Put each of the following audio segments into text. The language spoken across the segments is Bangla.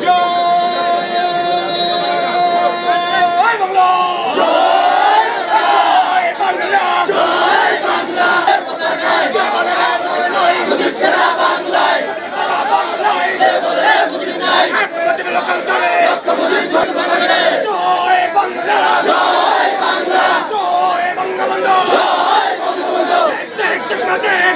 Joe! চলে যাবে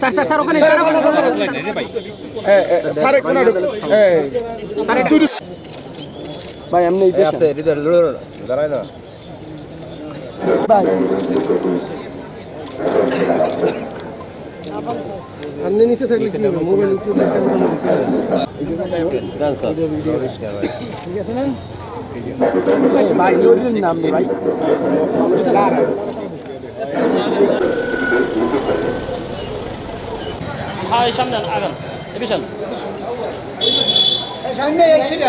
স্যার স্যার স্যার ওখানে স্যার ওখানে ভাই এমনি দাঁড়ায় না। আপনি নিচে থাকলে কি হবে? মোবাইল উপরে মধ্যে চলে আসে ঠিক আছে না ভাই লরির নাম ভাই। হ্যাঁ সামনে আগান এ পিছন সামনে এই ছিল